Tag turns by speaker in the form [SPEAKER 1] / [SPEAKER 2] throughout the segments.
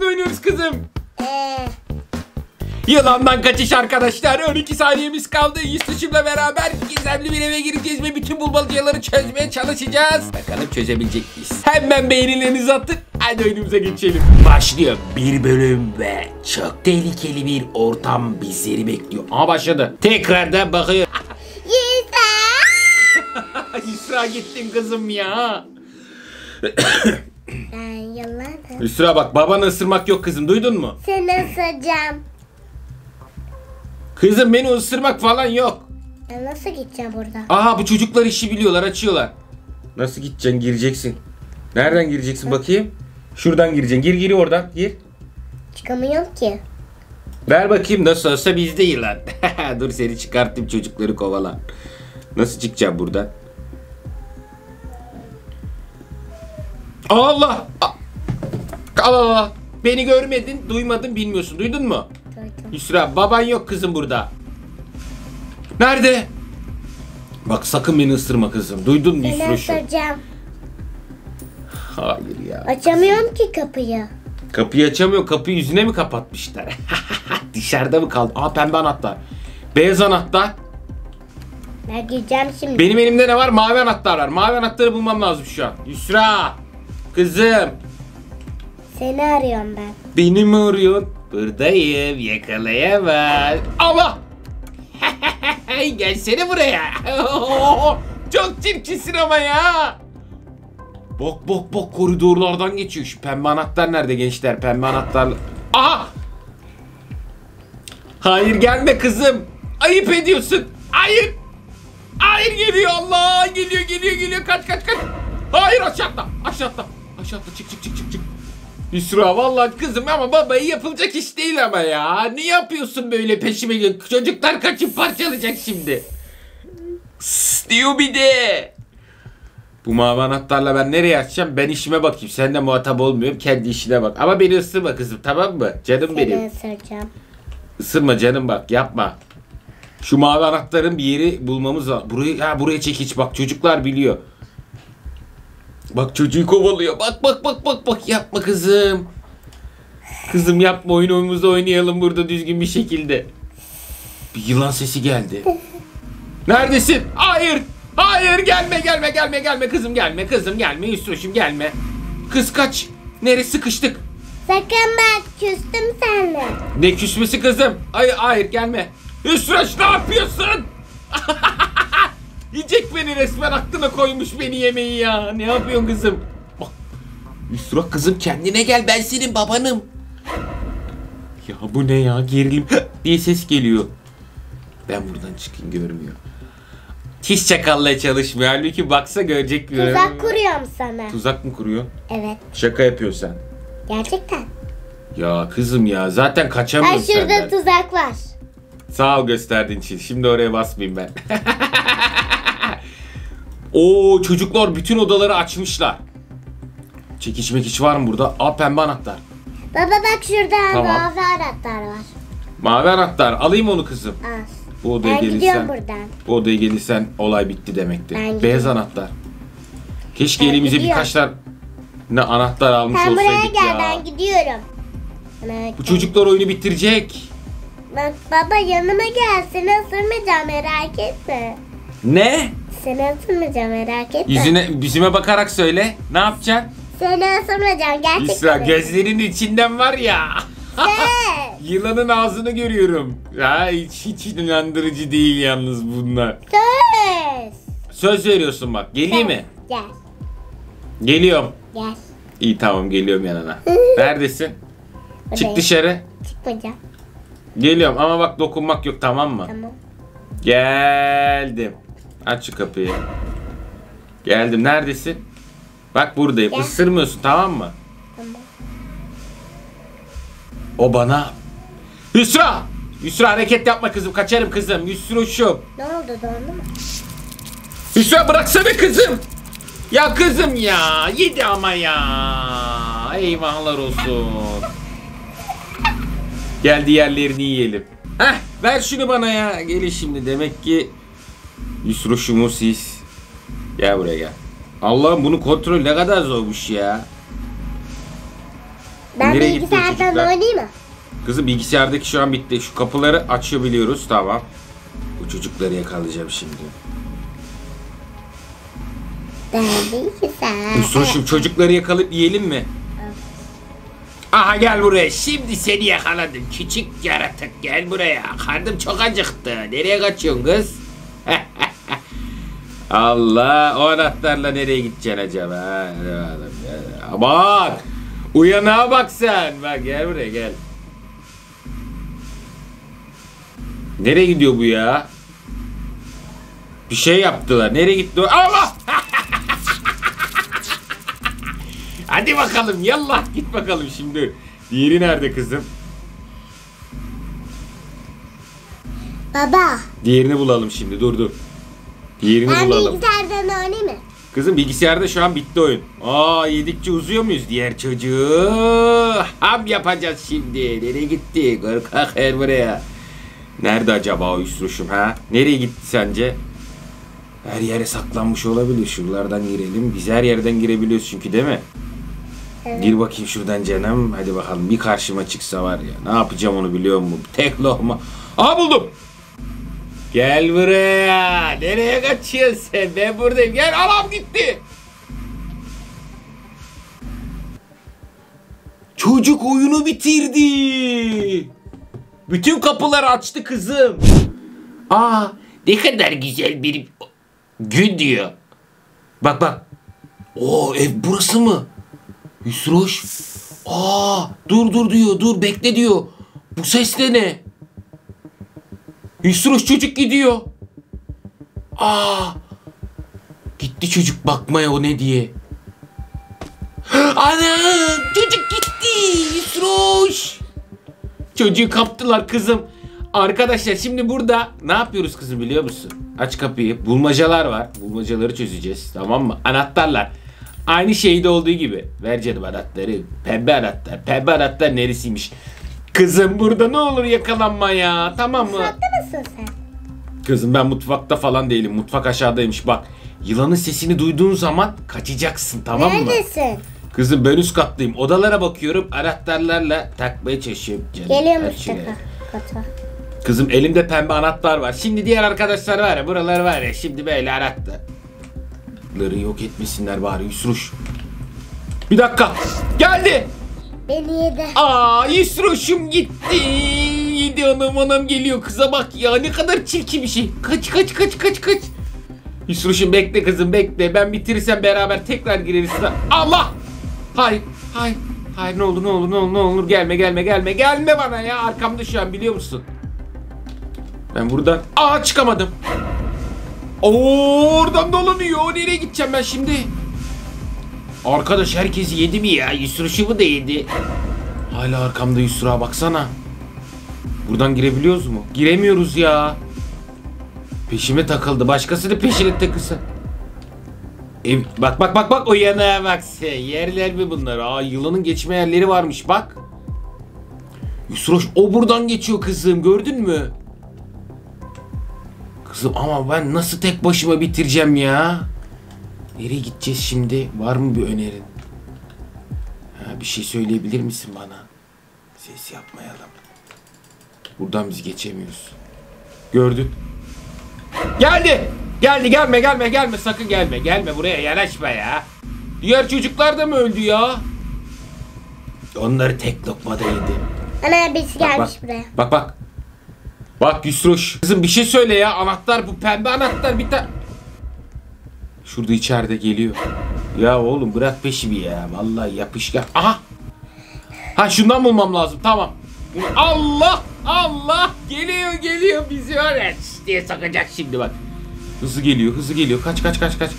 [SPEAKER 1] ne oynuyoruz kızım?
[SPEAKER 2] Ee,
[SPEAKER 1] Yılandan kaçış arkadaşlar. 12 saniyemiz kaldı. Yusuf'la beraber gizemli bir eve gireceğiz ve bütün bulmacaları çözmeye çalışacağız. Bakalım çözebilecek miyiz? Hemen beğenilerinizi atın. Hadi oyunumuza geçelim. Başlıyor. Bir bölüm ve çok tehlikeli bir ortam bizleri bekliyor. Aa başladı. Tekrardan bakıyor.
[SPEAKER 2] Yusuf.
[SPEAKER 1] Yusra gittin kızım ya. Yusra bak babanı ısırmak yok kızım duydun mu?
[SPEAKER 2] Seni ısıracağım.
[SPEAKER 1] Kızım beni ısırmak falan yok.
[SPEAKER 2] Ben nasıl gideceğim buradan?
[SPEAKER 1] Aha bu çocuklar işi biliyorlar açıyorlar. Nasıl gideceksin gireceksin. Nereden gireceksin bakayım? Şuradan gireceksin. Gir gir oradan gir.
[SPEAKER 2] Çıkamıyorum ki.
[SPEAKER 1] Ver bakayım nasıl olsa bizde lan. Dur seni çıkarttım çocukları kovala. Nasıl çıkacağım buradan? Allah! A- Allah Allah! Beni görmedin, duymadın, bilmiyorsun. Duydun mu?
[SPEAKER 2] Duydum.
[SPEAKER 1] Yusra baban yok kızım burada. Nerede? Bak sakın beni ısırma kızım. Duydun mu
[SPEAKER 2] Seni
[SPEAKER 1] Yusroş'u?
[SPEAKER 2] ısıracağım.
[SPEAKER 1] Hayır ya.
[SPEAKER 2] Açamıyorum ki kapıyı.
[SPEAKER 1] Kapıyı açamıyor. Kapıyı yüzüne mi kapatmışlar? Dışarıda mı kaldı? Aa pembe anahtar. Beyaz anahtar.
[SPEAKER 2] Ben gireceğim şimdi.
[SPEAKER 1] Benim elimde ne var? Mavi anahtar var. Mavi anahtarı bulmam lazım şu an. Yusra. Kızım.
[SPEAKER 2] Seni arıyorum ben.
[SPEAKER 1] Beni mi arıyorsun? Buradayım. Yakalayamaz. Allah. Gelsene buraya. Çok çirkinsin ama ya. Bok bok bok koridorlardan geçiyor. Şu pembe anahtar nerede gençler? Pembe anahtar. Aha. Hayır gelme kızım. Ayıp ediyorsun. Hayır. Hayır geliyor Allah. Geliyor geliyor geliyor. Kaç kaç kaç. Hayır aşağıda. Aşağıda. Aşağıda çık çık çık çık çık. Yusra vallahi kızım ama babayı yapılacak iş değil ama ya. Ne yapıyorsun böyle peşime? gel- Çocuklar kaçıp parçalayacak şimdi. Diyor bir de. Bu mavi anahtarla ben nereye açacağım? Ben işime bakayım. Seninle muhatap olmuyorum. Kendi işine bak. Ama beni ısırma kızım tamam mı? Canım
[SPEAKER 2] Seni
[SPEAKER 1] benim.
[SPEAKER 2] ısıracağım.
[SPEAKER 1] Isırma canım bak yapma. Şu mavi anahtarın bir yeri bulmamız lazım. Burayı, ha, buraya çekiç bak çocuklar biliyor. Bak çocuğu kovalıyor. Bak bak bak bak bak yapma kızım. Kızım yapma oyun oyunumuzu oynayalım burada düzgün bir şekilde. Bir yılan sesi geldi. Neredesin? Hayır. Hayır gelme gelme gelme gelme kızım gelme kızım gelme Yusuf'um gelme. Kız kaç. Nereye sıkıştık?
[SPEAKER 2] Sakın bak küstüm seninle.
[SPEAKER 1] Ne küsmesi kızım? Hayır hayır gelme. Hüsreş ne yapıyorsun? Yiyecek beni resmen aklına koymuş beni yemeği ya. Ne yapıyorsun kızım? Bak. Hüsra kızım kendine gel ben senin babanım. Ya bu ne ya gerilim diye ses geliyor. Ben buradan çıkayım görmüyor. Hiç çakalla çalışmıyor. Halbuki baksa görecek.
[SPEAKER 2] Tuzak kuruyorum sana.
[SPEAKER 1] Tuzak mı kuruyor?
[SPEAKER 2] Evet.
[SPEAKER 1] Şaka yapıyorsun sen.
[SPEAKER 2] Gerçekten.
[SPEAKER 1] Ya kızım ya zaten
[SPEAKER 2] Ha
[SPEAKER 1] kaçamıyorum
[SPEAKER 2] şurada
[SPEAKER 1] senden.
[SPEAKER 2] tuzak var.
[SPEAKER 1] Sağ ol gösterdiğin için. Şimdi oraya basmayayım ben. Oo çocuklar bütün odaları açmışlar. Çekiç mekiç var mı burada? Aa pembe anahtar.
[SPEAKER 2] Baba bak şurada
[SPEAKER 1] Tamam.
[SPEAKER 2] mavi anahtar var.
[SPEAKER 1] Mavi anahtar. Alayım onu kızım.
[SPEAKER 2] Al.
[SPEAKER 1] Bu odaya
[SPEAKER 2] Ben gidiyorum
[SPEAKER 1] gelirsen,
[SPEAKER 2] buradan.
[SPEAKER 1] bu odaya gelirsen olay bitti demektir.
[SPEAKER 2] Ben
[SPEAKER 1] Beyaz anahtar. Keşke
[SPEAKER 2] Ben
[SPEAKER 1] elimize
[SPEAKER 2] gidiyorum.
[SPEAKER 1] birkaç tane ne anahtar almış
[SPEAKER 2] Sen buraya
[SPEAKER 1] olsaydık
[SPEAKER 2] gel
[SPEAKER 1] ya.
[SPEAKER 2] ben gidiyorum. Bana
[SPEAKER 1] Bu çocuklar oyunu bitirecek.
[SPEAKER 2] Bak baba yanıma gel seni ısırmayacağım merak etme.
[SPEAKER 1] Ne?
[SPEAKER 2] Seni ısırmayacağım merak etme.
[SPEAKER 1] Yüzüne, yüzüme bakarak söyle. Ne yapacaksın?
[SPEAKER 2] Seni ısırmayacağım gerçekten.
[SPEAKER 1] İsra gözlerinin içinden var ya.
[SPEAKER 2] Sen.
[SPEAKER 1] Yılanın ağzını görüyorum. Ya hiç, hiç inandırıcı değil yalnız bunlar.
[SPEAKER 2] Söz.
[SPEAKER 1] Söz veriyorsun bak. Geleyim mi?
[SPEAKER 2] Gel.
[SPEAKER 1] Geliyorum.
[SPEAKER 2] Gel.
[SPEAKER 1] İyi tamam geliyorum yanına. Neredesin? Çık
[SPEAKER 2] Buradayım.
[SPEAKER 1] dışarı.
[SPEAKER 2] Çıkmayacağım.
[SPEAKER 1] Geliyorum ama bak dokunmak yok tamam mı?
[SPEAKER 2] Tamam.
[SPEAKER 1] Geldim. Aç şu kapıyı. Geldim. Neredesin? Bak buradayım.
[SPEAKER 2] Gel.
[SPEAKER 1] Isırmıyorsun tamam mı?
[SPEAKER 2] Tamam.
[SPEAKER 1] O bana. Yusra! Yusra hareket yapma kızım. Kaçarım kızım. Yusruşum.
[SPEAKER 2] Ne oldu dondu mu?
[SPEAKER 1] Hüsra bıraksana kızım. Ya kızım ya. Yedi ama ya. Eyvahlar olsun. Gel diğerlerini yiyelim. Heh ver şunu bana ya. Gelin şimdi demek ki Yusruşumu siz. Gel buraya gel. Allah'ım bunun kontrolü ne kadar zormuş ya.
[SPEAKER 2] Ben
[SPEAKER 1] Nereye gitti o
[SPEAKER 2] bilgisayardan
[SPEAKER 1] çocuklar?
[SPEAKER 2] oynayayım mı?
[SPEAKER 1] Kızım bilgisayardaki şu an bitti. Şu kapıları açabiliyoruz. Tamam. Bu çocukları yakalayacağım şimdi.
[SPEAKER 2] Ben bilgisayar.
[SPEAKER 1] Yusuf'cum çocukları yakalayıp yiyelim mi? Aha gel buraya. Şimdi seni yakaladım. Küçük yaratık gel buraya. Karnım çok acıktı. Nereye kaçıyorsun kız? Allah o anahtarla nereye gideceksin acaba? Bak. Uyanığa bak sen. Bak gel buraya gel. Nereye gidiyor bu ya? Bir şey yaptılar. Nereye gitti o? Allah! Hadi bakalım yallah git bakalım şimdi. Diğeri nerede kızım?
[SPEAKER 2] Baba.
[SPEAKER 1] Diğerini bulalım şimdi dur dur. Diğerini
[SPEAKER 2] Ben
[SPEAKER 1] bulalım.
[SPEAKER 2] bilgisayardan oynayayım mı?
[SPEAKER 1] Kızım bilgisayarda şu an bitti oyun. Aa yedikçe uzuyor muyuz diğer çocuğu? Ham yapacağız şimdi. Nereye gitti? Korkak her buraya. Nerede acaba o üstüşüm ha? Nereye gitti sence? Her yere saklanmış olabilir. Şuralardan girelim. Biz her yerden girebiliyoruz çünkü değil mi?
[SPEAKER 2] Evet.
[SPEAKER 1] Gir bakayım şuradan canım. Hadi bakalım bir karşıma çıksa var ya. Ne yapacağım onu biliyor musun? Tek lokma. Aha buldum. Gel buraya. Nereye kaçıyorsun? Ben buradayım. Gel alam gitti. Çocuk oyunu bitirdi. Bütün kapıları açtı kızım. Aa ne kadar güzel bir gün diyor. Bak bak. Oo ev burası mı? Hüsroş. Aa dur dur diyor dur bekle diyor. Bu ses de ne? Hüsroş çocuk gidiyor. Aa gitti çocuk bakmaya o ne diye. Ana çocuk gitti Hüsroş. Çocuğu kaptılar kızım. Arkadaşlar şimdi burada ne yapıyoruz kızım biliyor musun? Aç kapıyı. Bulmacalar var. Bulmacaları çözeceğiz. Tamam mı? Anahtarlar. Aynı şeyde olduğu gibi. Ver canım anahtarı. Pembe anahtar. Pembe anahtar neresiymiş? Kızım burada ne olur yakalanma ya. Tamam mı?
[SPEAKER 2] Mutfakta mısın sen?
[SPEAKER 1] Kızım ben mutfakta falan değilim. Mutfak aşağıdaymış. Bak yılanın sesini duyduğun zaman kaçacaksın tamam mı?
[SPEAKER 2] Neredesin?
[SPEAKER 1] Kızım ben üst kattayım. Odalara bakıyorum. Anahtarlarla takmaya çalışıyorum. Canım.
[SPEAKER 2] Geliyormuş şaka. Kata.
[SPEAKER 1] Kızım elimde pembe anahtar var. Şimdi diğer arkadaşlar var ya buralar var ya şimdi böyle anahtarları yok etmesinler bari Yusruş. Bir dakika. Geldi.
[SPEAKER 2] Beni yedi.
[SPEAKER 1] Aa Yusruş'um gitti. Yedi anam anam geliyor kıza bak ya ne kadar çirkin bir şey. Kaç kaç kaç kaç kaç. Yusruş'um bekle kızım bekle. Ben bitirirsem beraber tekrar gireriz. Allah. Hayır hayır. Hayır ne olur ne olur ne olur ne olur gelme gelme gelme gelme bana ya arkamda şu an biliyor musun? Ben buradan aa çıkamadım. Oradan dolanıyor. Nereye gideceğim ben şimdi? Arkadaş herkes yedi mi ya? Yusruş'umu da yedi. Hala arkamda Yusra baksana. Buradan girebiliyoruz mu? Giremiyoruz ya. Peşime takıldı. Başkası da peşine takılsa. Ev, bak bak bak bak o yana bak. Yerler mi bunlar? Aa yılanın geçme yerleri varmış bak. Yusroş o buradan geçiyor kızım gördün mü? Kızım ama ben nasıl tek başıma bitireceğim ya? Nereye gideceğiz şimdi? Var mı bir önerin? Ha, bir şey söyleyebilir misin bana? Ses yapmayalım. Buradan biz geçemiyoruz. Gördün. Geldi. Geldi gelme gelme gelme sakın gelme. Gelme buraya yanaşma ya. Diğer çocuklar da mı öldü ya? Onları tek lokmada yedi.
[SPEAKER 2] Ana birisi gelmiş
[SPEAKER 1] bak.
[SPEAKER 2] buraya.
[SPEAKER 1] Bak bak. Bak Yusruş. Kızım bir şey söyle ya. Anahtar bu pembe anahtar bir tane. Şurada içeride geliyor. Ya oğlum bırak peşimi ya. Vallahi yapışkan. Aha. Ha şundan bulmam lazım. Tamam. Allah Allah geliyor geliyor bizi şş diye sakacak şimdi bak. Hızlı geliyor hızlı geliyor. Kaç kaç kaç kaç.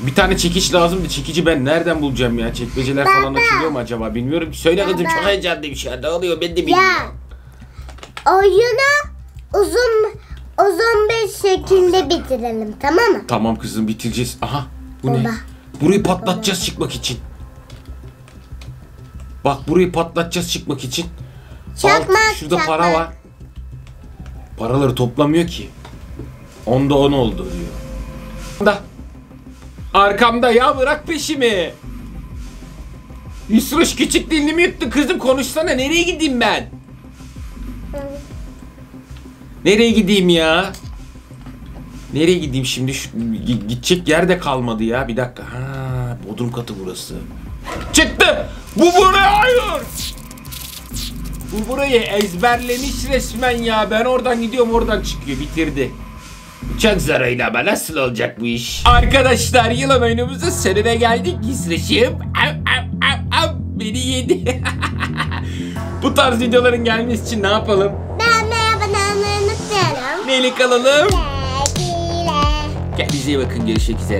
[SPEAKER 1] Bir tane çekiç lazımdı. Çekici ben nereden bulacağım ya? Çekmeceler falan açılıyor mu acaba? Bilmiyorum. Söyle kızım çok heyecanlıyım şu an. Ne oluyor ben de bilmiyorum.
[SPEAKER 2] Ya oyunu uzun uzun bir şekilde bitirelim tamam mı?
[SPEAKER 1] Tamam kızım bitireceğiz. Aha bu ne? Burayı patlatacağız çıkmak için. Bak burayı patlatacağız çıkmak için.
[SPEAKER 2] Çakmak,
[SPEAKER 1] Alt- şurada
[SPEAKER 2] çakmak.
[SPEAKER 1] para var. Paraları toplamıyor ki. Onda on oldu diyor. Da. Arkamda ya bırak peşimi. Yusruş küçük dilini mi yuttu kızım konuşsana nereye gideyim ben? Nereye gideyim ya? Nereye gideyim şimdi? Şu, gi- gidecek yer de kalmadı ya. Bir dakika. Ha, bodrum katı burası. Çıktım. Bu buraya hayır. Bu burayı ezberlemiş resmen ya. Ben oradan gidiyorum oradan çıkıyor. Bitirdi. Çok zararıyla ama nasıl olacak bu iş? Arkadaşlar yılan oyunumuzun sonuna geldik. Av, av, av, av. Beni yedi. bu tarz videoların gelmesi için ne yapalım?
[SPEAKER 2] Ben merhaba unutmayalım.
[SPEAKER 1] Neyle kalalım?
[SPEAKER 2] Sevgiyle.
[SPEAKER 1] Kendinize iyi bakın. Görüşmek üzere.